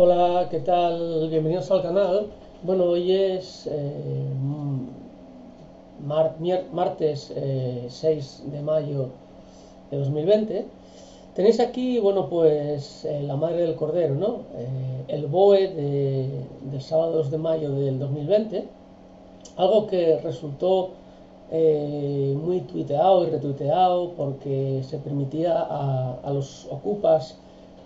Hola, ¿qué tal? Bienvenidos al canal. Bueno, hoy es eh, martes eh, 6 de mayo de 2020. Tenéis aquí, bueno, pues eh, la madre del cordero, ¿no? Eh, el BOE de- del sábado 2 de mayo del 2020. Algo que resultó eh, muy tuiteado y retuiteado porque se permitía a, a los ocupas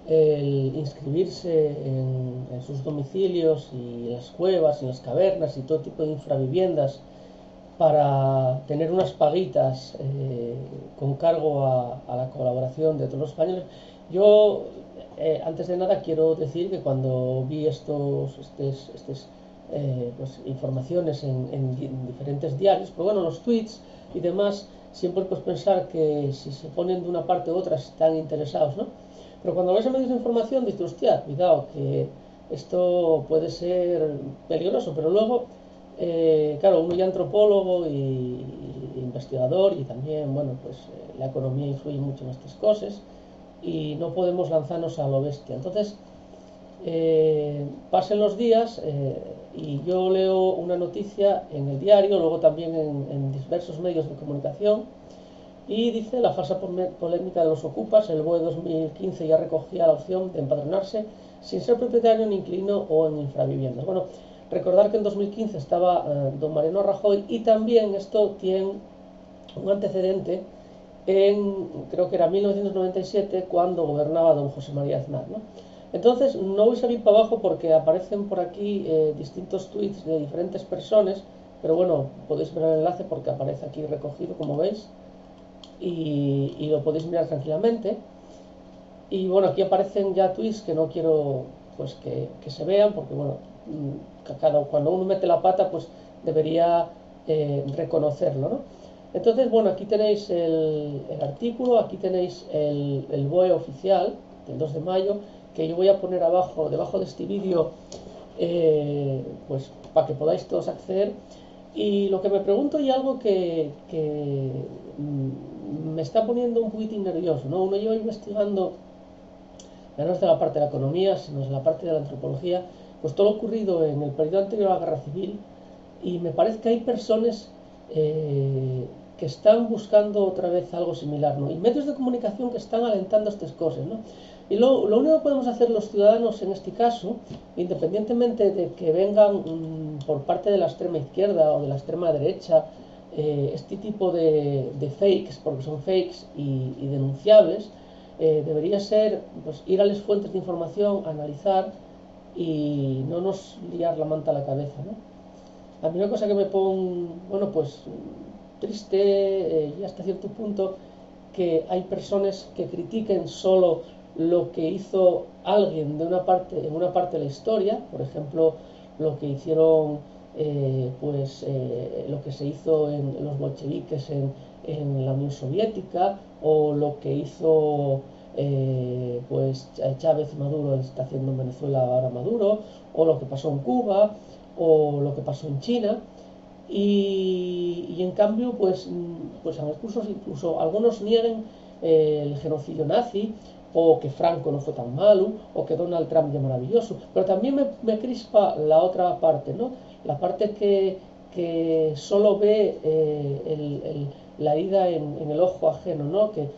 el inscribirse en, sus domicilios y las cuevas y las cavernas y todo tipo de infraviviendas para tener unas paguitas eh, con cargo a, la colaboración de todos los españoles. Yo, eh, antes de nada, quiero decir que cuando vi estos, estes, estes, eh, pues, informaciones en, en di- en diferentes diarios, pero bueno, los tweets y demás, siempre pues pensar que si se ponen de una parte u otra están interesados, ¿no? Pero cuando ves en medios de información dices, hostia, cuidado, que esto puede ser peligroso, pero luego, eh, claro, uno ya antropólogo y, investigador y también, bueno, pues eh, la economía influye mucho en estas cosas y no podemos lanzarnos a lo bestia. Entonces, eh, pasen los días eh, y yo leo una noticia en el diario, luego también en diversos medios de comunicación, y dice la falsa polémica de los ocupas, el BOE 2015 ya recogía la opción de empadronarse sin ser propietario en inquilino o en infraviviendas. Bueno, recordar que en 2015 estaba eh, don Mariano Rajoy y también esto tiene un antecedente en, creo que era 1997, cuando gobernaba don José María Aznar. Entonces, no voy a salir para abajo porque aparecen por aquí eh, distintos tweets de diferentes personas, pero bueno, podéis ver el enlace porque aparece aquí recogido, como veis y, lo podéis mirar tranquilamente. Y bueno, aquí aparecen ya tweets que no quiero pues que, se vean, porque bueno, mm, ca- cada, cuando uno mete la pata, pues debería eh, reconocerlo, ¿no? Entonces, bueno, aquí tenéis el, artículo, aquí tenéis el, BOE oficial del 2 de mayo, que yo voy a poner abajo, debajo de este vídeo, eh, pues para que podáis todos acceder. Y lo que me pregunto y algo que, que, mm, me está poniendo un poquitín nervioso, ¿no? Uno yo investigando, ya no es de la parte de la economía, sino de la parte de la antropología, pues todo lo ocurrido en el periodo anterior a la guerra civil, y me parece que hay personas eh, que están buscando otra vez algo similar, ¿no? Y medios de comunicación que están alentando estas cosas, ¿no? Y lo, lo único que podemos hacer los ciudadanos en este caso, independientemente de que vengan mm, por parte de la extrema izquierda o de la extrema derecha, eh, este tipo de, de fakes, porque son fakes y, y denunciables, eh, debería ser pues, ir a las fuentes de información, analizar y no nos liar la manta a la cabeza, ¿no? A mí una cosa que me pone, bueno, pues triste eh, y hasta cierto punto que hay personas que critiquen solo lo que hizo alguien de una parte, en una parte de la historia, por ejemplo, lo que hicieron, eh, pues, eh, lo que se hizo en los bolcheviques en, en la Unión Soviética, o lo que hizo, eh, pues, Ch- Chávez Maduro está haciendo en Venezuela ahora Maduro, o lo que pasó en Cuba, o lo que pasó en China. Y, y en cambio, pues, pues incluso, incluso algunos nieguen eh, el genocidio nazi, o que Franco no fue tan malo, o que Donald Trump ya maravilloso. Pero también me, me crispa la otra parte, ¿no? La parte que, que solo ve eh, la ida en, el ojo ajeno, ¿no? Que,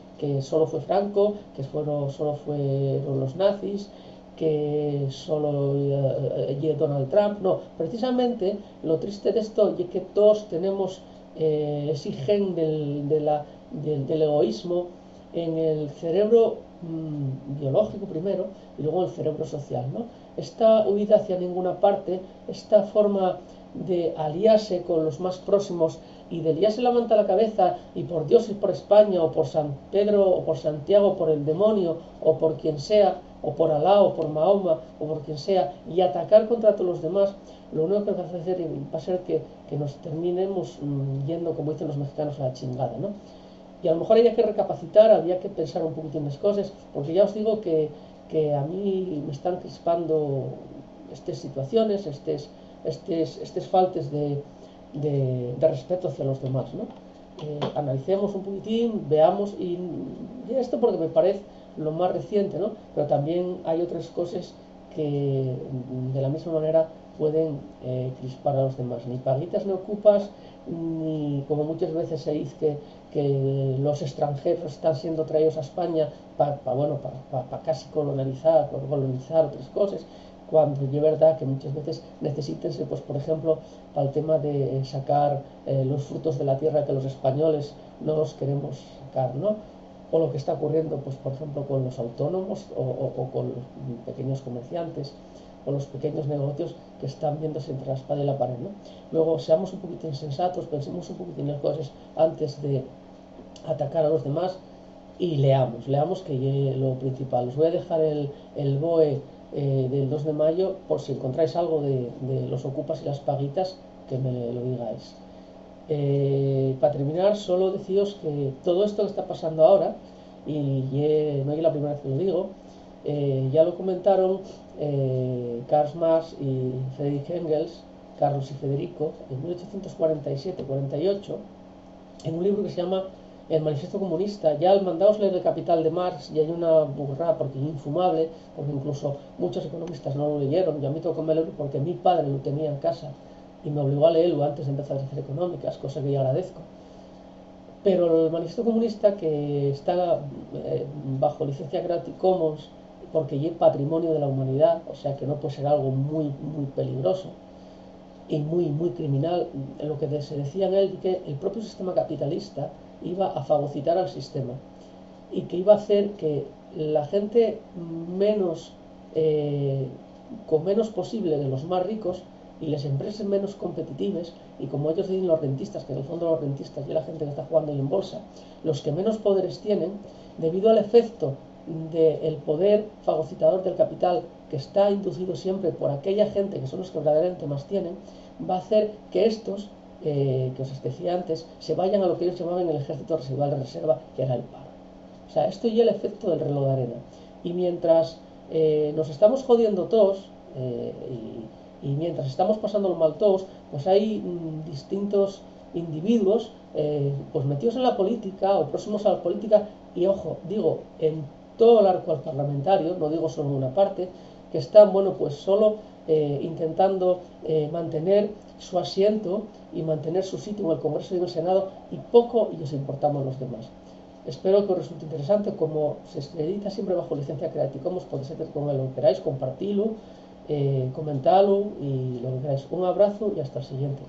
solo fue Franco, que fueron, solo fueron los nazis, que solo eh, Donald Trump. No, precisamente lo triste de esto es que todos tenemos eh, ese gen del, del- del egoísmo en el cerebro mm, biológico primero y luego el cerebro social. ¿no? Esta huida hacia ninguna parte, esta forma de aliarse con los más próximos y de liarse la manta a la cabeza y por Dios y por España o por San Pedro o por Santiago o por el demonio o por quien sea o por Alá o por Mahoma o por quien sea y atacar contra todos los demás, lo único que va a hacer va a ser que, que nos terminemos mm, yendo, como dicen los mexicanos, a la chingada, ¿no? Y a lo mejor había que recapacitar, había que pensar un poquito en las cosas, porque ya os digo que, que a mí me están crispando estas situaciones, estas estes, estes faltes de, de, de respeto hacia los demás, ¿no? Eh, analicemos un poquitín, veamos, y, y esto porque me parece lo más reciente, ¿no? Pero también hay otras cosas que de la misma manera pueden eh, crispar a los demás. Ni paguitas ni ocupas, ni como muchas veces se dice que, los extranjeros están siendo traídos a España para bueno, para casi colonizar, colonizar otras cosas, cuando es verdad que muchas veces necesítense, pues por ejemplo, para el tema de sacar eh, los frutos de la tierra que los españoles no los queremos sacar, ¿no? O lo que está ocurriendo, pues por ejemplo, con los autónomos o, con los pequeños comerciantes o los pequeños negocios que están viéndose entre la espada y la pared, ¿no? Luego, seamos un poquito insensatos, pensemos un poquito en las cosas antes de atacar a los demás y leamos, leamos que es lo principal. Os voy a dejar el, el BOE eh, del 2 de mayo, por si encontráis algo de, los ocupas y las paguitas, que me lo digáis. Eh, para terminar, solo deciros que todo esto que está pasando ahora, y, no es la primera vez que lo digo, eh, ya lo comentaron Karl Marx y Friedrich Engels, Carlos y Federico, en 1847-48, en un libro que se llama el manifiesto comunista, ya al mandaos leer el Capital de Marx y hay una burrada porque infumable, porque incluso muchos economistas no lo leyeron, yo a mí tocó leerlo porque mi padre lo tenía en casa y me obligó a leerlo antes de empezar a hacer económicas, cosa que yo agradezco. Pero el manifiesto comunista que está eh, bajo licencia Creative Commons porque es patrimonio de la humanidad, o sea que no puede ser algo muy, muy peligroso y muy, muy criminal, lo que se decía en él que el propio sistema capitalista iba a fagocitar al sistema y que iba a hacer que la gente menos eh, con menos posible de los más ricos y las empresas menos competitivas y como ellos dicen los rentistas, que en el fondo los rentistas y la gente que está jugando en bolsa, los que menos poderes tienen, debido al efecto del poder fagocitador del capital que está inducido siempre por aquella gente que son los que verdaderamente más tienen, va a hacer que estos eh, que os decía antes, se vayan a lo que ellos llamaban el ejército residual de reserva, que era el paro. O sea, esto y el efecto del reloj de arena. Y mientras eh, nos estamos jodiendo todos, eh, y, mientras estamos pasando mal todos, pues hay mm, distintos individuos pues metidos en la política o próximos a la política, y ojo, digo, en todo el arco parlamentario, no digo solo una parte, que están, bueno, pues solo intentando mantener su asiento y mantener su sitio en el Congreso y en el Senado y poco y os importamos los demás. Espero que os resulte interesante, como se edita siempre bajo licencia Creative Commons, podéis hacer con él lo que queráis, compartirlo, eh, comentarlo y lo que queráis. Un abrazo y hasta el siguiente.